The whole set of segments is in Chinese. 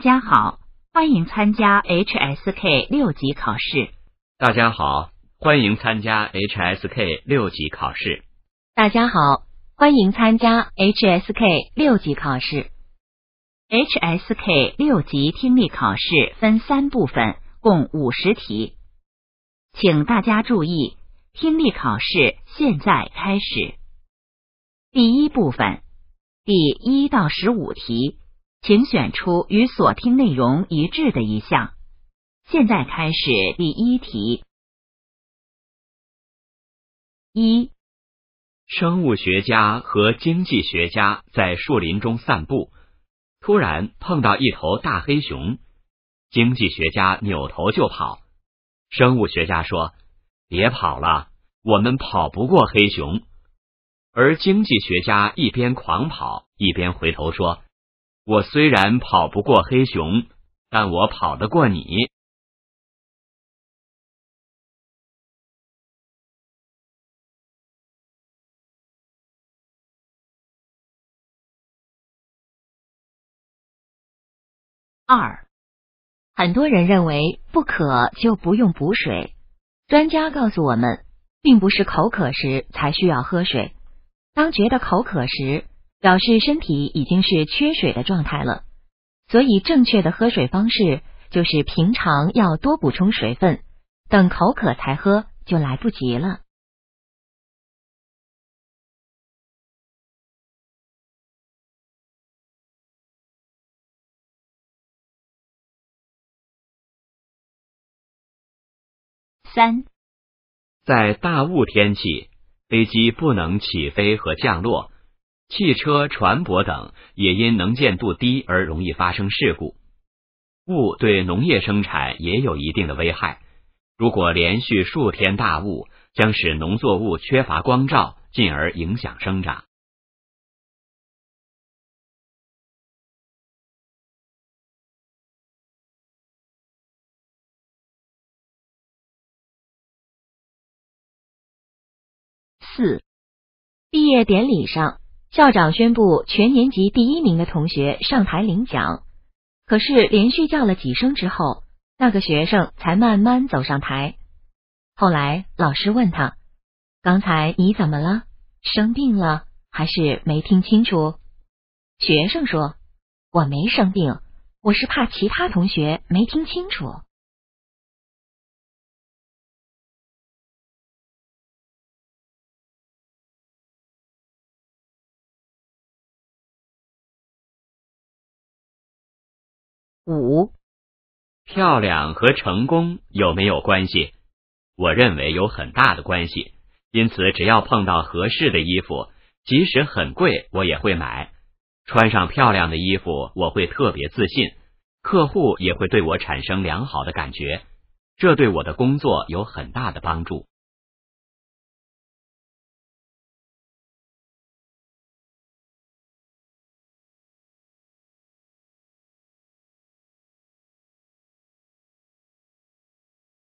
大家好，欢迎参加 HSK 六级考试。大家好，欢迎参加 HSK 六级考试。大家好，欢迎参加 HSK 六级考试。HSK 六级听力考试分三部分，共五十题，请大家注意，听力考试现在开始。第一部分，第一到十五题，请选出与所听内容一致的一项。现在开始第一题。一、生物学家和经济学家在树林中散步，突然碰到一头大黑熊。经济学家扭头就跑，生物学家说：“别跑了，我们跑不过黑熊。”而经济学家一边狂跑，一边回头说：“我虽然跑不过黑熊，但我跑得过你。”二、很多人认为不渴就不用补水，专家告诉我们，并不是口渴时才需要喝水。当觉得口渴时，表示身体已经是缺水的状态了。所以，正确的喝水方式就是平常要多补充水分，等口渴才喝就来不及了。三、在大雾天气，飞机不能起飞和降落，汽车、船舶等也因能见度低而容易发生事故。雾对农业生产也有一定的危害。如果连续数天大雾，将使农作物缺乏光照，进而影响生长。四、毕业典礼上，校长宣布全年级第一名的同学上台领奖。可是连续叫了几声之后，那个学生才慢慢走上台。后来老师问他：“刚才你怎么了？生病了还是没听清楚？”学生说：“我没生病，我是怕其他同学没听清楚。”五、漂亮和成功有没有关系？我认为有很大的关系。因此，只要碰到合适的衣服，即使很贵，我也会买。穿上漂亮的衣服，我会特别自信，客户也会对我产生良好的感觉，这对我的工作有很大的帮助。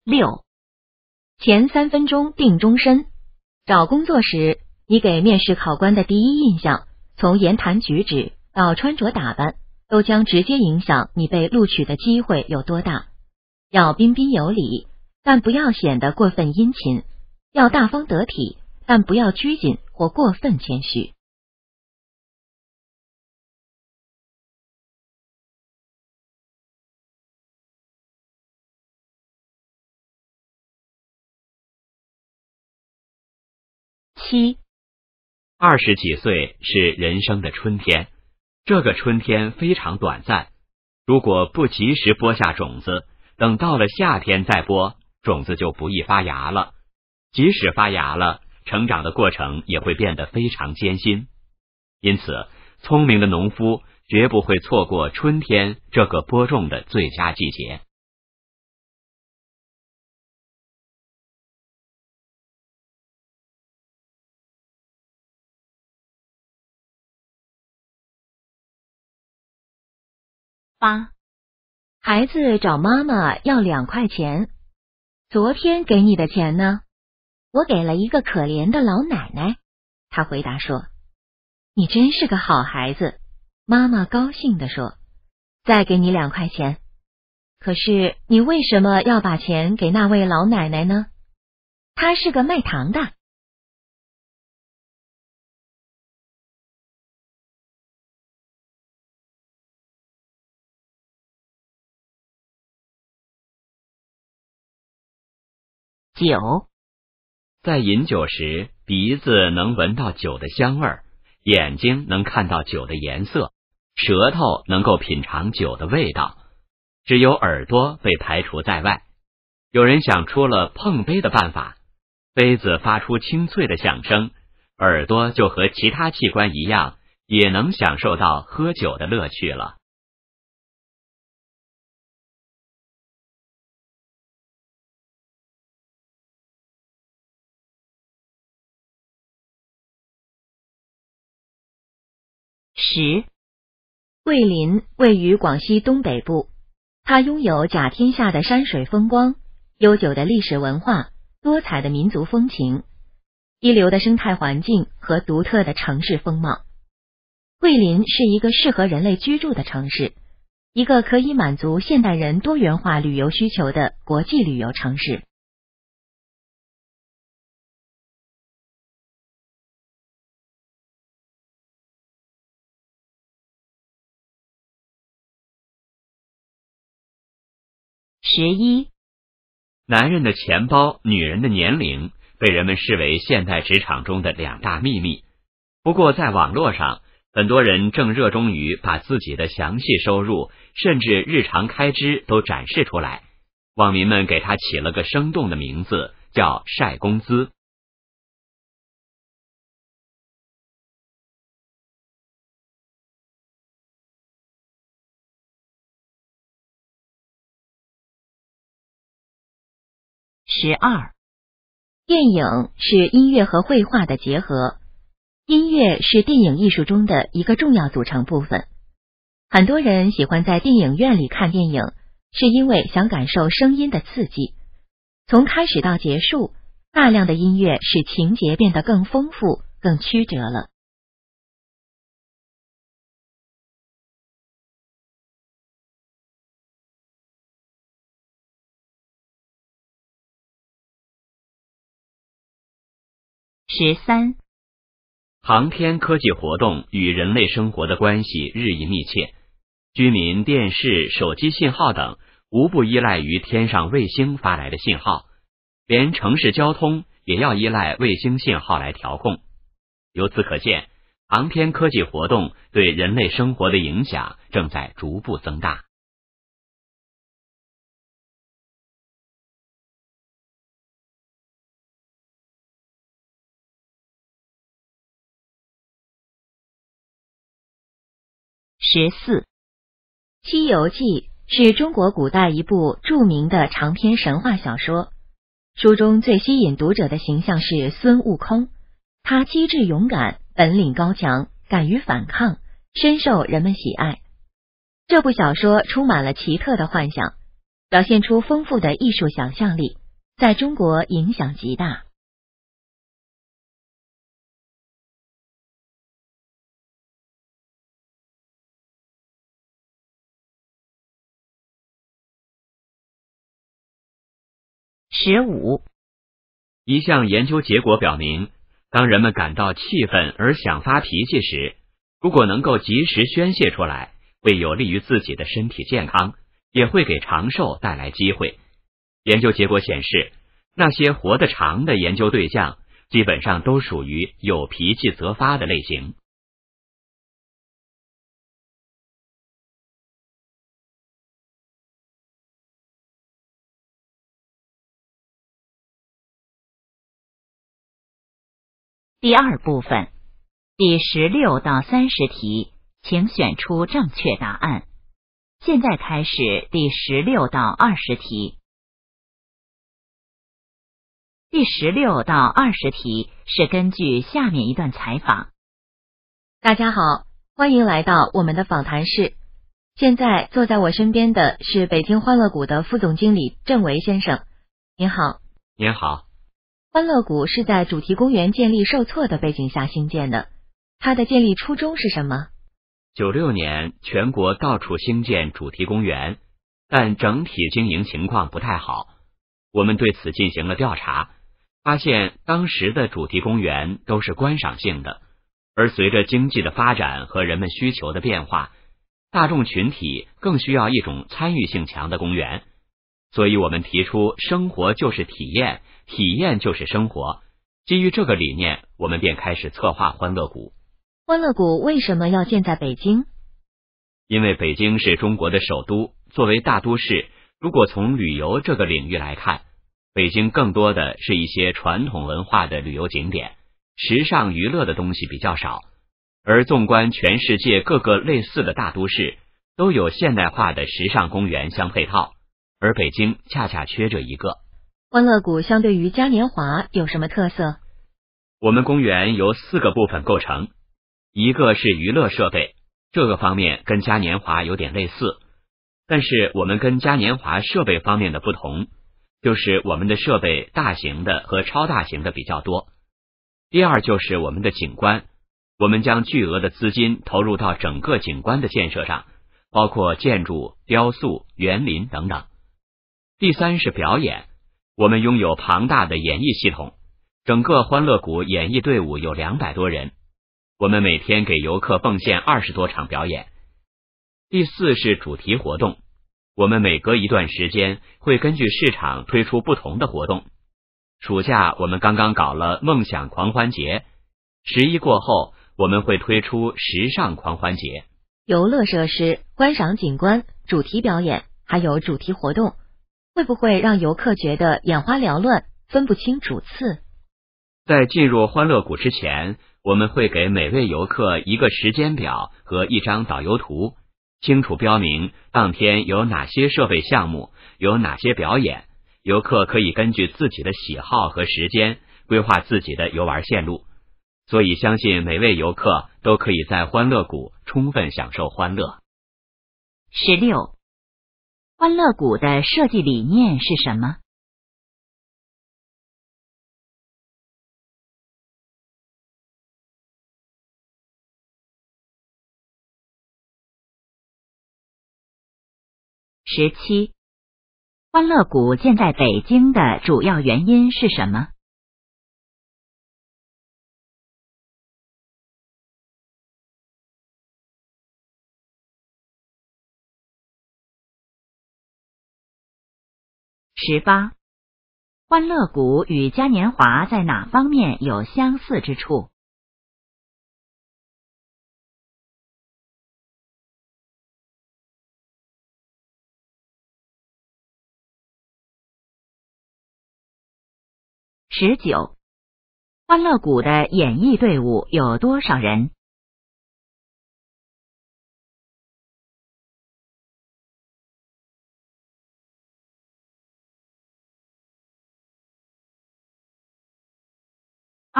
六、前三分钟定终身。找工作时，你给面试考官的第一印象，从言谈举止到穿着打扮，都将直接影响你被录取的机会有多大。要彬彬有礼，但不要显得过分殷勤；要大方得体，但不要拘谨或过分谦虚。七、二十几岁是人生的春天，这个春天非常短暂。如果不及时播下种子，等到了夏天再播，种子就不易发芽了。即使发芽了，成长的过程也会变得非常艰辛。因此，聪明的农夫绝不会错过春天这个播种的最佳季节。八、孩子找妈妈要两块钱，昨天给你的钱呢？我给了一个可怜的老奶奶。他回答说：“你真是个好孩子。”妈妈高兴地说：“再给你两块钱。可是你为什么要把钱给那位老奶奶呢？她是个卖糖的。酒，在饮酒时，鼻子能闻到酒的香味儿，眼睛能看到酒的颜色，舌头能够品尝酒的味道，只有耳朵被排除在外。有人想出了碰杯的办法，杯子发出清脆的响声，耳朵就和其他器官一样，也能享受到喝酒的乐趣了。十，桂林位于广西东北部，它拥有甲天下的山水风光、悠久的历史文化、多彩的民族风情、一流的生态环境和独特的城市风貌。桂林是一个适合人类居住的城市，一个可以满足现代人多元化旅游需求的国际旅游城市。十一，男人的钱包、女人的年龄被人们视为现代职场中的两大秘密。不过，在网络上，很多人正热衷于把自己的详细收入，甚至日常开支都展示出来。网民们给他起了个生动的名字，叫“晒工资”。十二，电影是音乐和绘画的结合，音乐是电影艺术中的一个重要组成部分。很多人喜欢在电影院里看电影，是因为想感受声音的刺激。从开始到结束，大量的音乐使情节变得更丰富、更曲折了。十三，航天科技活动与人类生活的关系日益密切，居民电视、手机信号等无不依赖于天上卫星发来的信号，连城市交通也要依赖卫星信号来调控。由此可见，航天科技活动对人类生活的影响正在逐步增大。十四，《西游记》是中国古代一部著名的长篇神话小说。书中最吸引读者的形象是孙悟空，他机智勇敢，本领高强，敢于反抗，深受人们喜爱。这部小说充满了奇特的幻想，表现出丰富的艺术想象力，在中国影响极大。十五，一项研究结果表明，当人们感到气愤而想发脾气时，如果能够及时宣泄出来，会有利于自己的身体健康，也会给长寿带来机会。研究结果显示，那些活得长的研究对象，基本上都属于有脾气则发的类型。第二部分，第十六到三十题，请选出正确答案。现在开始第十六到二十题。第十六到二十题是根据下面一段采访。大家好，欢迎来到我们的访谈室。现在坐在我身边的是北京欢乐谷的副总经理郑维先生。您好，您好。欢乐谷是在主题公园建立受挫的背景下兴建的，它的建立初衷是什么？九六年全国到处兴建主题公园，但整体经营情况不太好。我们对此进行了调查，发现当时的主题公园都是观赏性的，而随着经济的发展和人们需求的变化，大众群体更需要一种参与性强的公园。所以我们提出，生活就是体验，体验就是生活。基于这个理念，我们便开始策划欢乐谷。欢乐谷为什么要建在北京？因为北京是中国的首都，作为大都市，如果从旅游这个领域来看，北京更多的是一些传统文化的旅游景点，时尚娱乐的东西比较少。而纵观全世界各个类似的大都市，都有现代化的时尚公园相配套，而北京恰恰缺这一个。欢乐谷相对于嘉年华有什么特色？我们公园由四个部分构成。一个是娱乐设备，这个方面跟嘉年华有点类似，但是我们跟嘉年华设备方面的不同，就是我们的设备大型的和超大型的比较多。第二就是我们的景观，我们将巨额的资金投入到整个景观的建设上，包括建筑、雕塑、园林等等。第三是表演，我们拥有庞大的演艺系统，整个欢乐谷演艺队伍有两百多人。我们每天给游客奉献二十多场表演。第四是主题活动，我们每隔一段时间会根据市场推出不同的活动。暑假我们刚刚搞了梦想狂欢节，十一过后我们会推出时尚狂欢节。游乐设施、观赏景观、主题表演，还有主题活动，会不会让游客觉得眼花缭乱，分不清主次？在进入欢乐谷之前。我们会给每位游客一个时间表和一张导游图，清楚标明当天有哪些设备项目，有哪些表演。游客可以根据自己的喜好和时间规划自己的游玩线路。所以，相信每位游客都可以在欢乐谷充分享受欢乐。十六，欢乐谷的设计理念是什么？十七，欢乐谷建在北京的主要原因是什么？十八，欢乐谷与嘉年华在哪方面有相似之处？十九，欢乐谷的演艺队伍有多少人？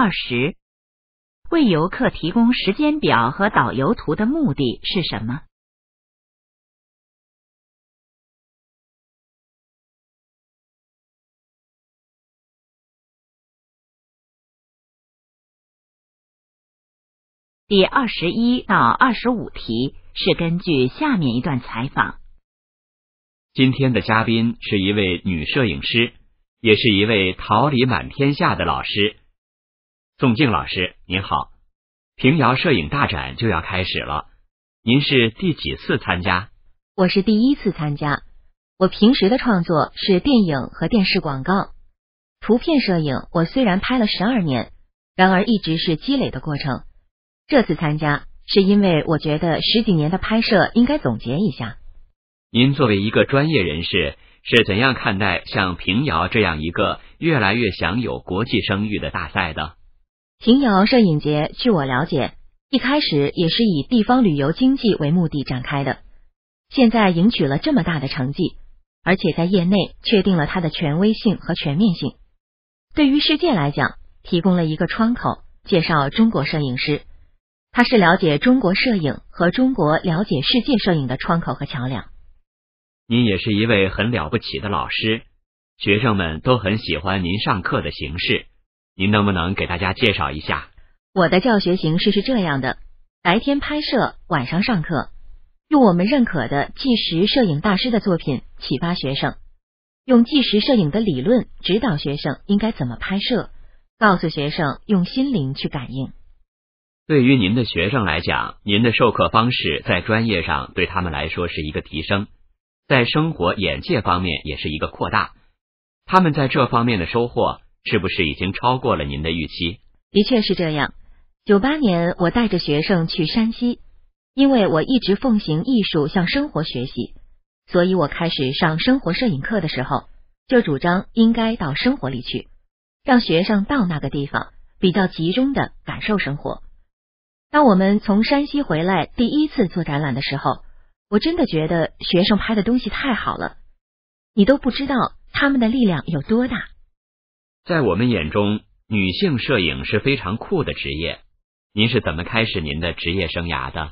二十，为游客提供时间表和导游图的目的是什么？第二十一到二十五题是根据下面一段采访。今天的嘉宾是一位女摄影师，也是一位桃李满天下的老师，宋静老师，您好。平遥摄影大展就要开始了，您是第几次参加？我是第一次参加。我平时的创作是电影和电视广告，图片摄影我虽然拍了十二年，然而一直是积累的过程。这次参加是因为我觉得十几年的拍摄应该总结一下。您作为一个专业人士，是怎样看待像平遥这样一个越来越享有国际声誉的大赛的？平遥摄影节，据我了解，一开始也是以地方旅游经济为目的展开的，现在赢取了这么大的成绩，而且在业内确定了它的权威性和全面性，对于世界来讲，提供了一个窗口，介绍中国摄影师。它是了解中国摄影和中国了解世界摄影的窗口和桥梁。您也是一位很了不起的老师，学生们都很喜欢您上课的形式。您能不能给大家介绍一下？我的教学形式是这样的：白天拍摄，晚上上课，用我们认可的纪实摄影大师的作品启发学生，用纪实摄影的理论指导学生应该怎么拍摄，告诉学生用心灵去感应。对于您的学生来讲，您的授课方式在专业上对他们来说是一个提升，在生活眼界方面也是一个扩大。他们在这方面的收获是不是已经超过了您的预期？的确是这样。九八年，我带着学生去山西，因为我一直奉行艺术向生活学习，所以我开始上生活摄影课的时候，就主张应该到生活里去，让学生到那个地方比较集中的感受生活。当我们从山西回来第一次做展览的时候，我真的觉得学生拍的东西太好了，你都不知道他们的力量有多大。在我们眼中，女性摄影是非常酷的职业。您是怎么开始您的职业生涯的？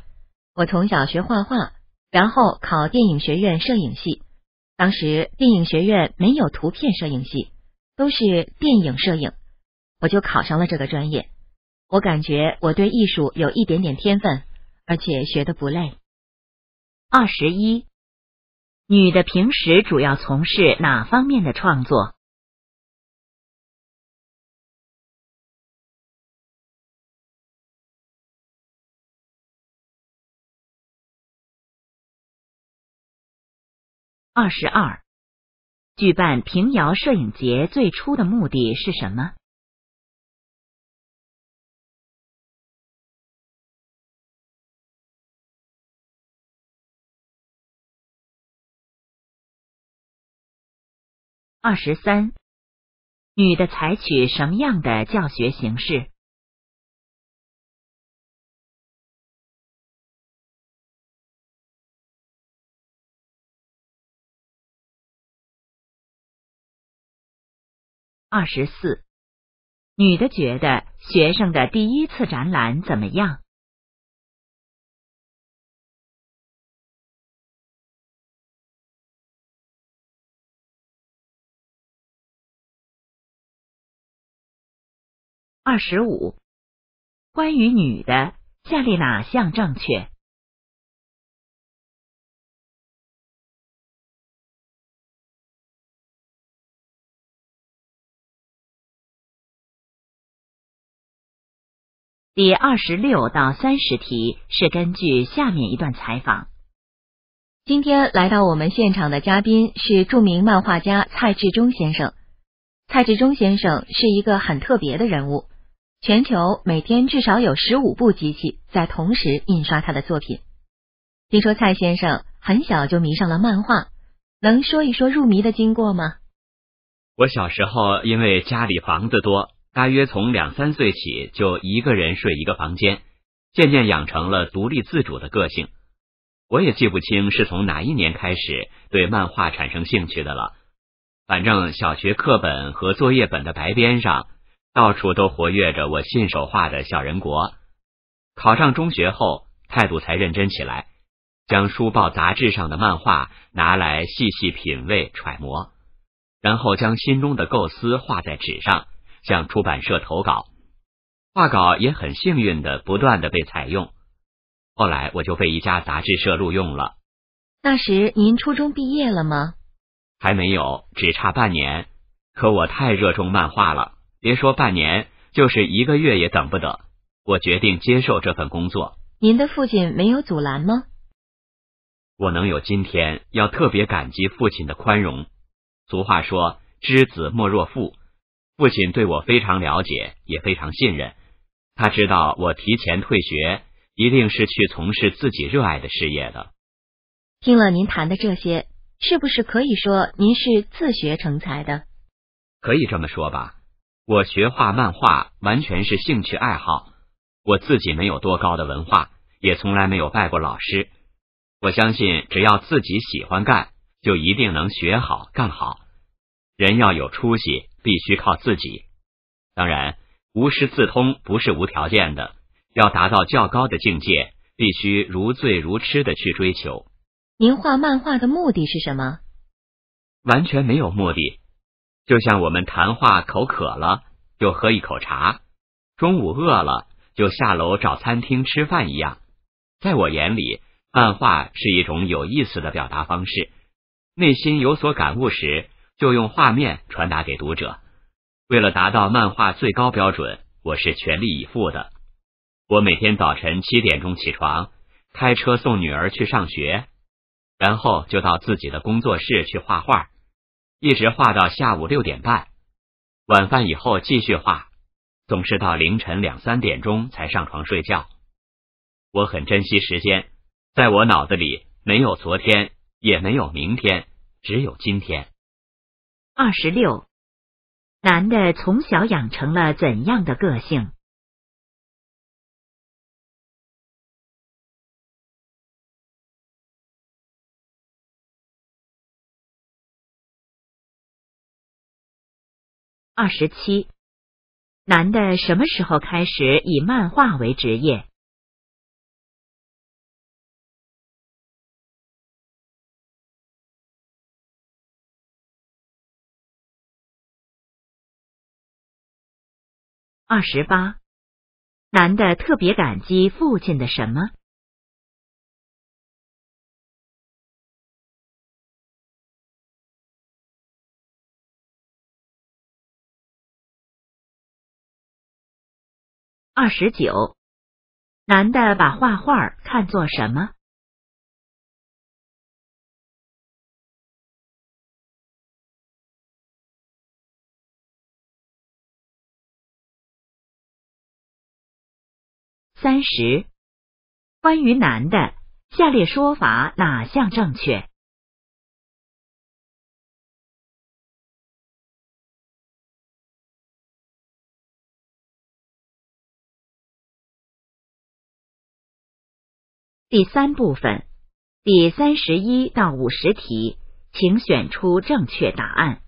我从小学画画，然后考电影学院摄影系。当时电影学院没有图片摄影系，都是电影摄影，我就考上了这个专业。我感觉我对艺术有一点点天分，而且学的不累。二十一，女的平时主要从事哪方面的创作？二十二，举办平遥摄影节最初的目的是什么？二十三，女的采取什么样的教学形式？二十四，女的觉得学生的第一次展览怎么样？二十五，关于女的，下列哪项正确？第二十六到三十题是根据下面一段采访。今天来到我们现场的嘉宾是著名漫画家蔡志忠先生。蔡志忠先生是一个很特别的人物。全球每天至少有十五部机器在同时印刷他的作品。听说蔡先生很小就迷上了漫画，能说一说入迷的经过吗？我小时候因为家里房子多，大约从两三岁起就一个人睡一个房间，渐渐养成了独立自主的个性。我也记不清是从哪一年开始对漫画产生兴趣的了。反正小学课本和作业本的白边上。到处都活跃着我信手画的小人国。考上中学后，态度才认真起来，将书报杂志上的漫画拿来细细品味揣摩，然后将心中的构思画在纸上，向出版社投稿。画稿也很幸运的不断的被采用。后来我就被一家杂志社录用了。那时您初中毕业了吗？还没有，只差半年。可我太热衷漫画了。别说半年，就是一个月也等不得。我决定接受这份工作。您的父亲没有阻拦吗？我能有今天，要特别感激父亲的宽容。俗话说“知子莫若父”，父亲对我非常了解，也非常信任。他知道我提前退学，一定是去从事自己热爱的事业的。听了您谈的这些，是不是可以说您是自学成才的？可以这么说吧。我学画漫画完全是兴趣爱好，我自己没有多高的文化，也从来没有拜过老师。我相信，只要自己喜欢干，就一定能学好干好。人要有出息，必须靠自己。当然，无师自通不是无条件的，要达到较高的境界，必须如醉如痴的去追求。您画漫画的目的是什么？完全没有目的。就像我们谈话口渴了就喝一口茶，中午饿了就下楼找餐厅吃饭一样，在我眼里，漫画是一种有意思的表达方式。内心有所感悟时，就用画面传达给读者。为了达到漫画最高标准，我是全力以赴的。我每天早晨七点钟起床，开车送女儿去上学，然后就到自己的工作室去画画，一直画到下午六点半。晚饭以后继续画，总是到凌晨两三点钟才上床睡觉。我很珍惜时间，在我脑子里没有昨天，也没有明天，只有今天。二十六，男的从小养成了怎样的个性？二十七，男的什么时候开始以漫画为职业？二十八，男的特别感激父亲的什么？二十九，男的把画画看作什么？三十，关于男的，下列说法哪项正确？第三部分，第三十一到五十题，请选出正确答案。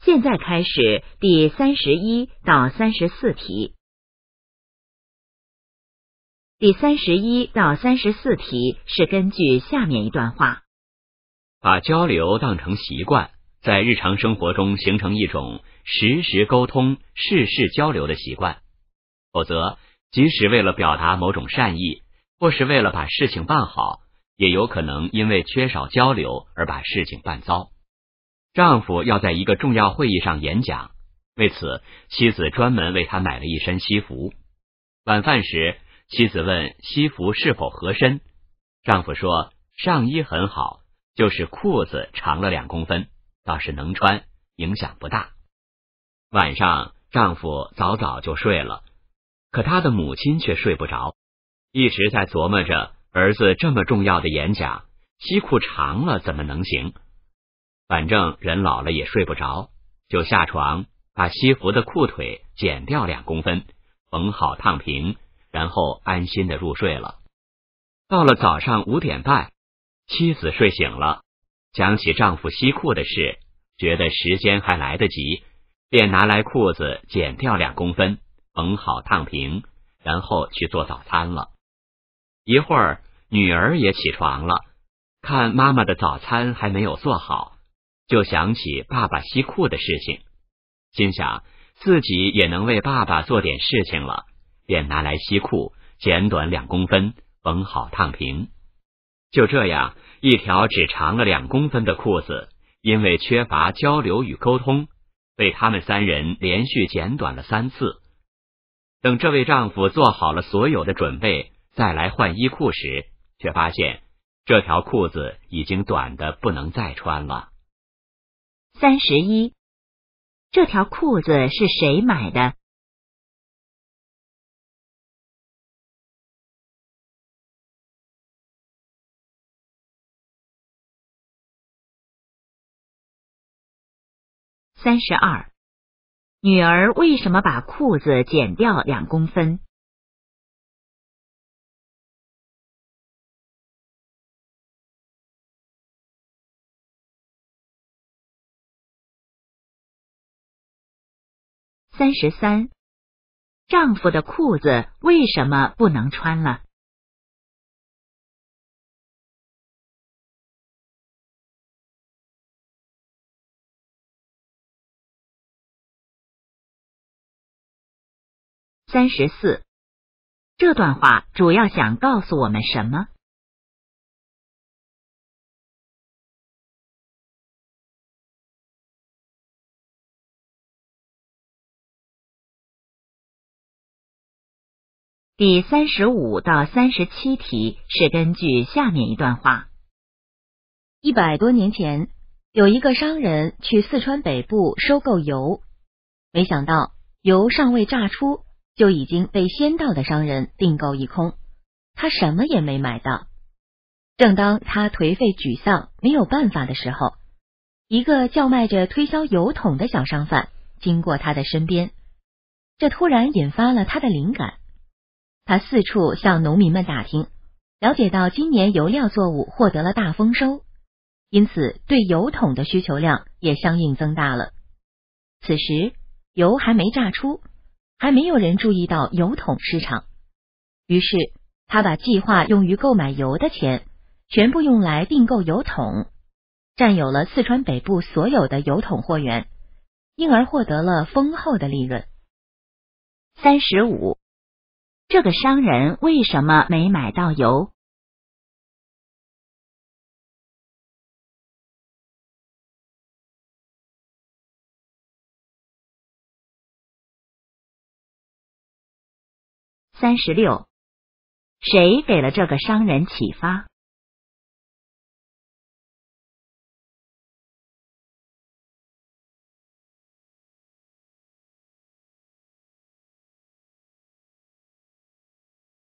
现在开始第三十一到三十四题。第三十一到三十四题是根据下面一段话：把交流当成习惯，在日常生活中形成一种实时沟通、事事交流的习惯。否则，即使为了表达某种善意。或是为了把事情办好，也有可能因为缺少交流而把事情办糟。丈夫要在一个重要会议上演讲，为此妻子专门为他买了一身西服。晚饭时，妻子问西服是否合身，丈夫说上衣很好，就是裤子长了两公分，倒是能穿，影响不大。晚上，丈夫早早就睡了，可他的母亲却睡不着。一直在琢磨着儿子这么重要的演讲，西裤长了怎么能行？反正人老了也睡不着，就下床把西服的裤腿剪掉两公分，缝好烫平，然后安心的入睡了。到了早上五点半，妻子睡醒了，想起丈夫西裤的事，觉得时间还来得及，便拿来裤子剪掉两公分，缝好烫平，然后去做早餐了。一会儿，女儿也起床了，看妈妈的早餐还没有做好，就想起爸爸西裤的事情，心想自己也能为爸爸做点事情了，便拿来西裤剪短两公分，缝好烫平。就这样，一条只长了两公分的裤子，因为缺乏交流与沟通，被他们三人连续剪短了三次。等这位丈夫做好了所有的准备。再来换衣裤时，却发现这条裤子已经短的不能再穿了。三十一，这条裤子是谁买的？三十二，女儿为什么把裤子剪掉两公分？三十三，丈夫的裤子为什么不能穿了？三十四，这段话主要想告诉我们什么？第三十五到三十七题是根据下面一段话：一百多年前，有一个商人去四川北部收购油，没想到油尚未榨出，就已经被先到的商人订购一空，他什么也没买到。正当他颓废沮丧、没有办法的时候，一个叫卖着推销油桶的小商贩经过他的身边，这突然引发了他的灵感。他四处向农民们打听，了解到今年油料作物获得了大丰收，因此对油桶的需求量也相应增大了。此时油还没榨出，还没有人注意到油桶市场，于是他把计划用于购买油的钱全部用来订购油桶，占有了四川北部所有的油桶货源，因而获得了丰厚的利润。三十五。这个商人为什么没买到油？三十六，谁给了这个商人启发？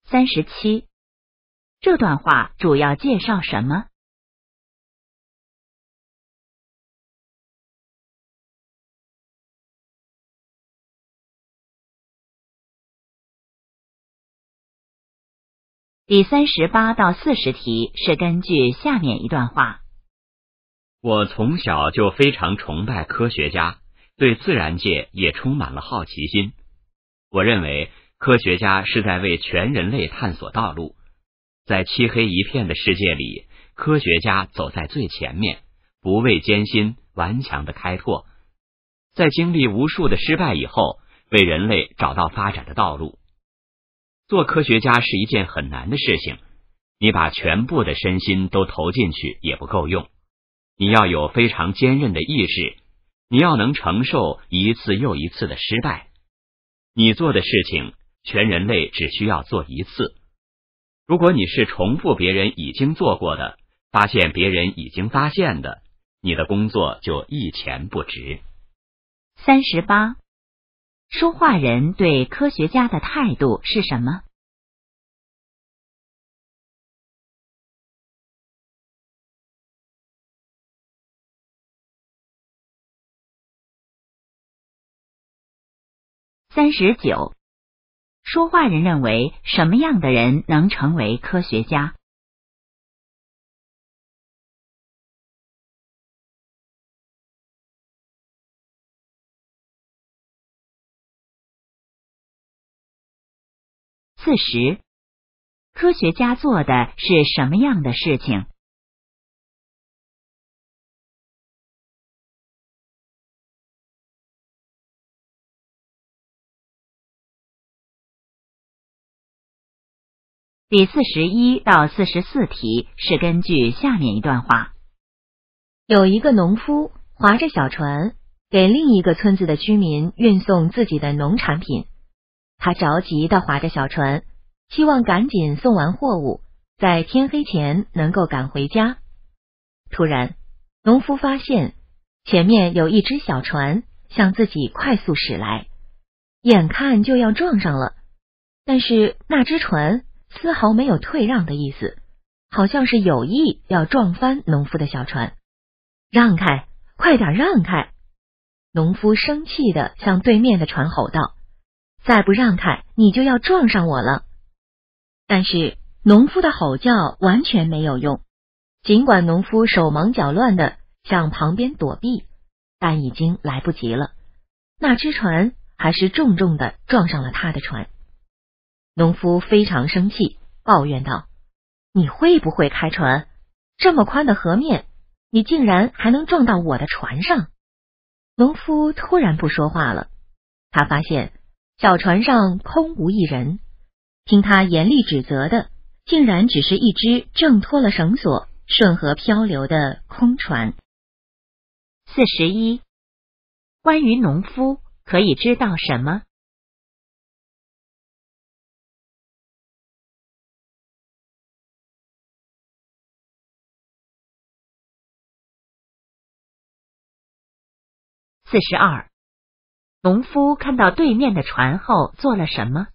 三十七，这段话主要介绍什么？第三十八到四十题是根据下面一段话。我从小就非常崇拜科学家，对自然界也充满了好奇心。我认为。科学家是在为全人类探索道路，在漆黑一片的世界里，科学家走在最前面，不畏艰辛，顽强的开拓，在经历无数的失败以后，为人类找到发展的道路。做科学家是一件很难的事情，你把全部的身心都投进去也不够用，你要有非常坚韧的意志，你要能承受一次又一次的失败，你做的事情。全人类只需要做一次。如果你是重复别人已经做过的，发现别人已经发现的，你的工作就一钱不值。三十八，说话人对科学家的态度是什么？三十九。说话人认为什么样的人能成为科学家？四十，科学家做的是什么样的事情？第四十一到四十四题是根据下面一段话：有一个农夫划着小船给另一个村子的居民运送自己的农产品，他着急的划着小船，希望赶紧送完货物，在天黑前能够赶回家。突然，农夫发现前面有一只小船向自己快速驶来，眼看就要撞上了，但是那只船。丝毫没有退让的意思，好像是有意要撞翻农夫的小船。让开，快点让开！农夫生气的向对面的船吼道：“再不让开，你就要撞上我了！”但是农夫的吼叫完全没有用，尽管农夫手忙脚乱的向旁边躲避，但已经来不及了。那只船还是重重的撞上了他的船。农夫非常生气，抱怨道：“你会不会开船？这么宽的河面，你竟然还能撞到我的船上！”农夫突然不说话了。他发现小船上空无一人，听他严厉指责的，竟然只是一只挣脱了绳索、顺河漂流的空船。四十一，关于农夫可以知道什么？四十二，农夫看到对面的船后做了什么？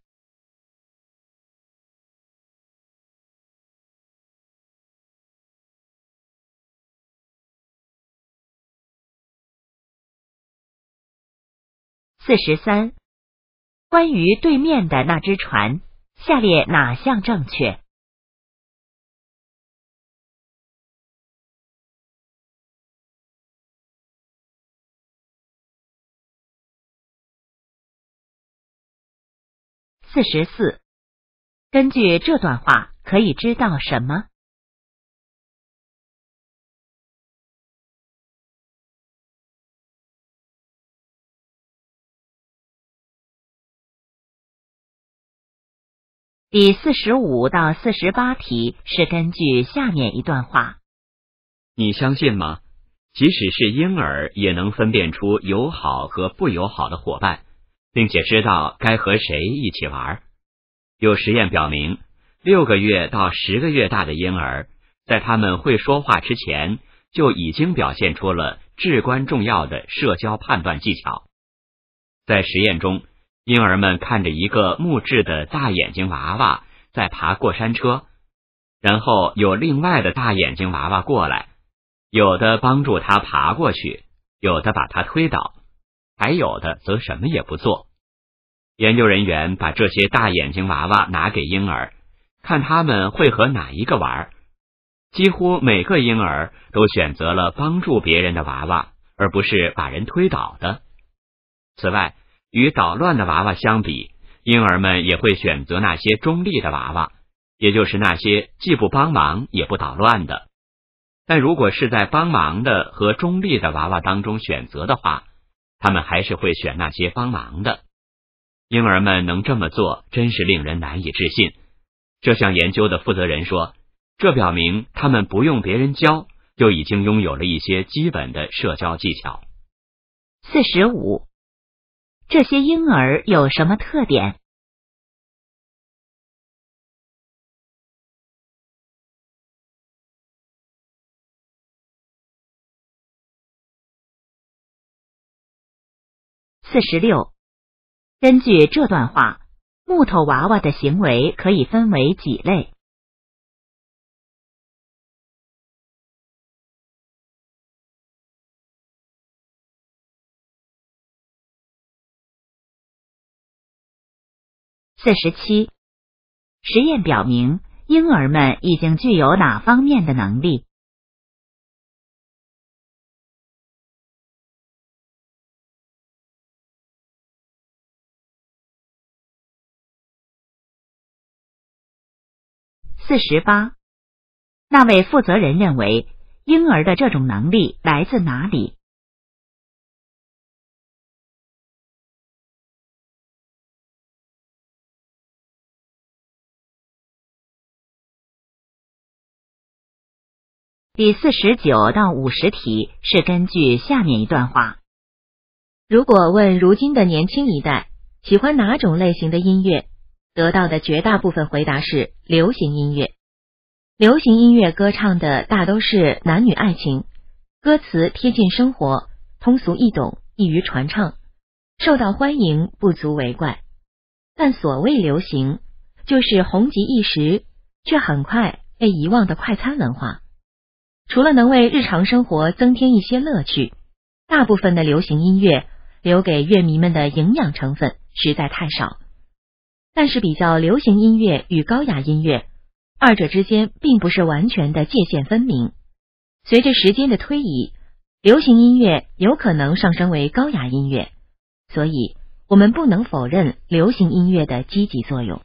四十三，关于对面的那只船，下列哪项正确？四十四，根据这段话可以知道什么？第四十五到四十八题是根据下面一段话。你相信吗？即使是婴儿也能分辨出友好和不友好的伙伴。并且知道该和谁一起玩。有实验表明，六个月到十个月大的婴儿，在他们会说话之前，就已经表现出了至关重要的社交判断技巧。在实验中，婴儿们看着一个木质的大眼睛娃娃在爬过山车，然后有另外的大眼睛娃娃过来，有的帮助他爬过去，有的把他推倒。还有的则什么也不做。研究人员把这些大眼睛娃娃拿给婴儿，看他们会和哪一个玩。几乎每个婴儿都选择了帮助别人的娃娃，而不是把人推倒的。此外，与捣乱的娃娃相比，婴儿们也会选择那些中立的娃娃，也就是那些既不帮忙也不捣乱的。但如果是在帮忙的和中立的娃娃当中选择的话，他们还是会选那些帮忙的。婴儿们能这么做，真是令人难以置信。这项研究的负责人说：“这表明他们不用别人教，就已经拥有了一些基本的社交技巧。”四十五，这些婴儿有什么特点？四十六，根据这段话，木头娃娃的行为可以分为几类？四十七，实验表明，婴儿们已经具有哪方面的能力？四十八，那位负责人认为婴儿的这种能力来自哪里？第四十九到五十题是根据下面一段话：如果问如今的年轻一代喜欢哪种类型的音乐？得到的绝大部分回答是流行音乐。流行音乐歌唱的大都是男女爱情，歌词贴近生活，通俗易懂，易于传唱，受到欢迎不足为怪。但所谓流行，就是红极一时却很快被遗忘的快餐文化。除了能为日常生活增添一些乐趣，大部分的流行音乐留给乐迷们的营养成分实在太少。但是，比较流行音乐与高雅音乐，二者之间并不是完全的界限分明。随着时间的推移，流行音乐有可能上升为高雅音乐，所以我们不能否认流行音乐的积极作用。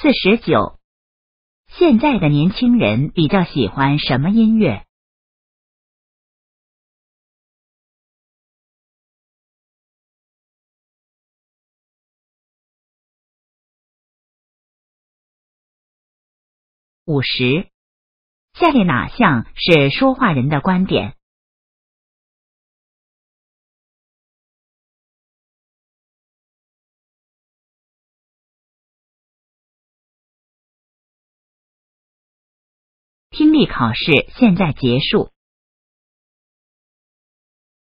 四十九，现在的年轻人比较喜欢什么音乐？五十。下列哪项是说话人的观点？听力考试现在结束。